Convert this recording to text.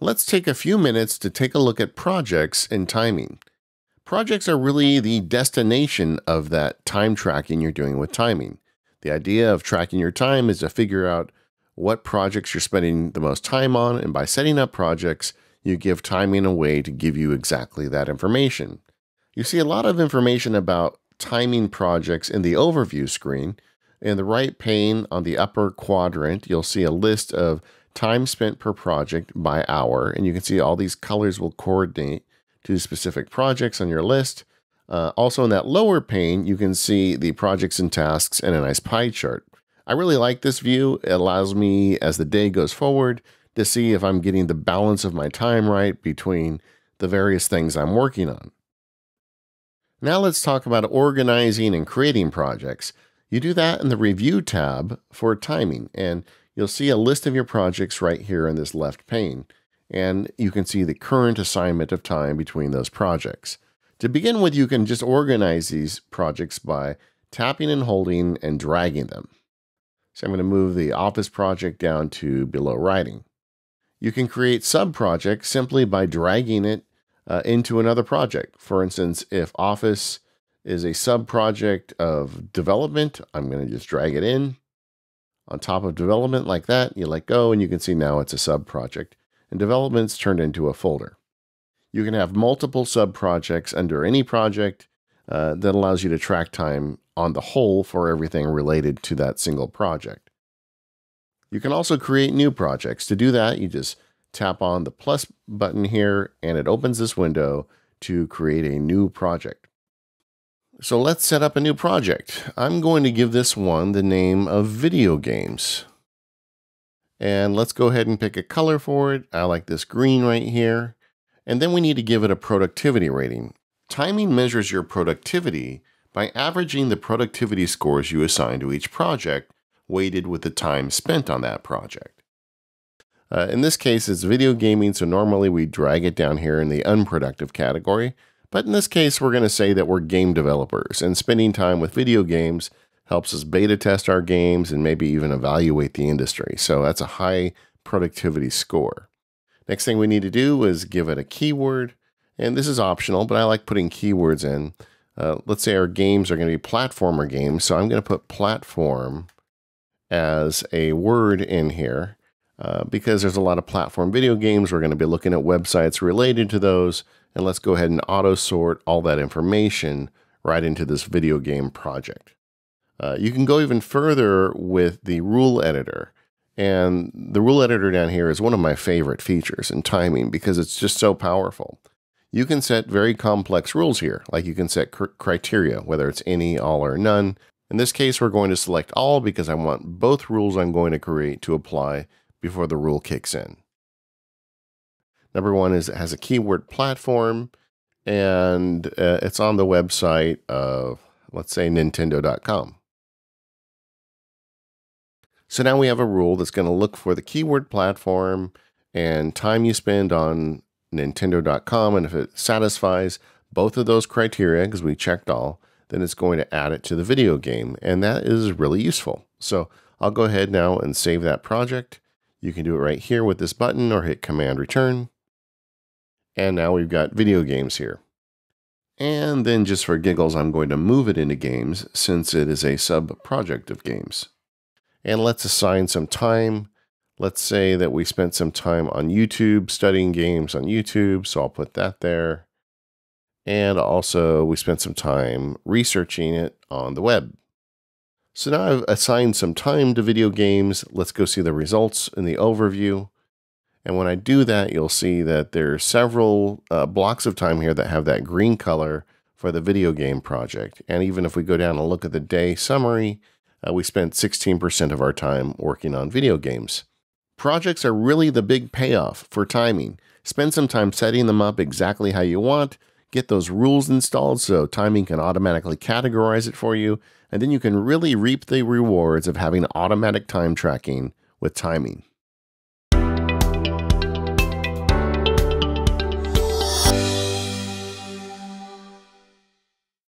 Let's take a few minutes to take a look at projects and timing. Projects are really the destination of that time tracking you're doing with timing. The idea of tracking your time is to figure out what projects you're spending the most time on, and by setting up projects, you give timing a way to give you exactly that information. You see a lot of information about timing projects in the overview screen. In the right pane on the upper quadrant, you'll see a list of time spent per project by hour, and you can see all these colors will coordinate to specific projects on your list. Uh, also, in that lower pane, you can see the projects and tasks and a nice pie chart. I really like this view. It allows me, as the day goes forward, to see if I'm getting the balance of my time right between the various things I'm working on. Now let's talk about organizing and creating projects. You do that in the Review tab for timing, and you'll see a list of your projects right here in this left pane, and you can see the current assignment of time between those projects. To begin with, you can just organize these projects by tapping and holding and dragging them. So I'm going to move the Office project down to below writing. You can create sub-projects simply by dragging it uh, into another project. For instance, if Office is a sub-project of development, I'm going to just drag it in on top of development like that. You let go and you can see now it's a sub project and development's turned into a folder. You can have multiple sub projects under any project uh, that allows you to track time on the whole for everything related to that single project. You can also create new projects. To do that, you just tap on the plus button here and it opens this window to create a new project. So let's set up a new project. I'm going to give this one the name of video games. And let's go ahead and pick a color for it. I like this green right here. And then we need to give it a productivity rating. Timing measures your productivity by averaging the productivity scores you assign to each project, weighted with the time spent on that project. Uh, in this case, it's video gaming, so normally we drag it down here in the unproductive category. But in this case, we're going to say that we're game developers, and spending time with video games helps us beta test our games and maybe even evaluate the industry. So that's a high productivity score. Next thing we need to do is give it a keyword, and this is optional, but I like putting keywords in. Uh, let's say our games are going to be platformer games, so I'm going to put platform as a word in here. Uh, because there's a lot of platform video games. We're going to be looking at websites related to those. And let's go ahead and auto sort all that information right into this video game project. Uh, you can go even further with the rule editor. And the rule editor down here is one of my favorite features in timing because it's just so powerful. You can set very complex rules here, like you can set cr criteria, whether it's any, all, or none. In this case, we're going to select all because I want both rules I'm going to create to apply before the rule kicks in. Number one is it has a keyword platform and uh, it's on the website of, let's say, Nintendo.com. So now we have a rule that's going to look for the keyword platform and time you spend on Nintendo.com. And if it satisfies both of those criteria, because we checked all, then it's going to add it to the video game. And that is really useful. So I'll go ahead now and save that project. You can do it right here with this button or hit Command Return. And now we've got video games here. And then just for giggles, I'm going to move it into games since it is a sub-project of games. And let's assign some time. Let's say that we spent some time on YouTube studying games on YouTube, so I'll put that there. And also we spent some time researching it on the web. So now I've assigned some time to video games. Let's go see the results in the overview. And when I do that, you'll see that there are several uh, blocks of time here that have that green color for the video game project. And even if we go down and look at the day summary, uh, we spent 16% of our time working on video games. Projects are really the big payoff for timing. Spend some time setting them up exactly how you want, get those rules installed so timing can automatically categorize it for you, and then you can really reap the rewards of having automatic time tracking with timing.